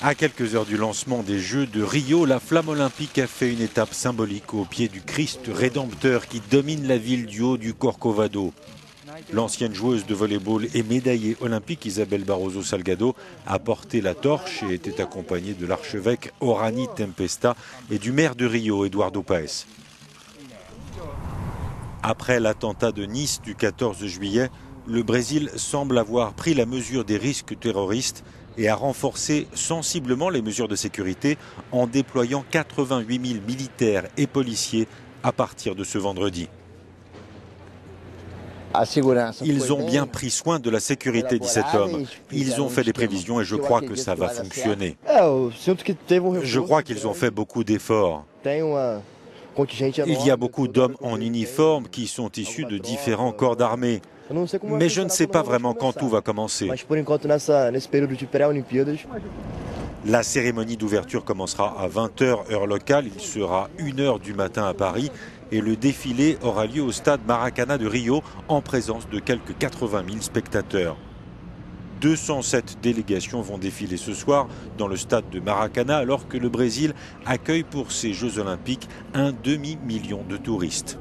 À quelques heures du lancement des Jeux de Rio, la flamme olympique a fait une étape symbolique au pied du Christ rédempteur qui domine la ville du haut du Corcovado. L'ancienne joueuse de volleyball et médaillée olympique Isabelle Barroso Salgado a porté la torche et était accompagnée de l'archevêque Orani Tempesta et du maire de Rio, Eduardo Paes. Après l'attentat de Nice du 14 juillet, le Brésil semble avoir pris la mesure des risques terroristes et a renforcé sensiblement les mesures de sécurité en déployant 88 000 militaires et policiers à partir de ce vendredi. Ils ont bien pris soin de la sécurité, dit cet homme. Ils ont fait des prévisions et je crois que ça va fonctionner. Je crois qu'ils ont fait beaucoup d'efforts. Il y a beaucoup d'hommes en uniforme qui sont issus de différents corps d'armée. Mais je ne sais pas vraiment quand tout va commencer. La cérémonie d'ouverture commencera à 20h heure locale. Il sera 1h du matin à Paris et le défilé aura lieu au stade Maracana de Rio en présence de quelques 80 000 spectateurs. 207 délégations vont défiler ce soir dans le stade de Maracana alors que le Brésil accueille pour ces Jeux olympiques un demi-million de touristes.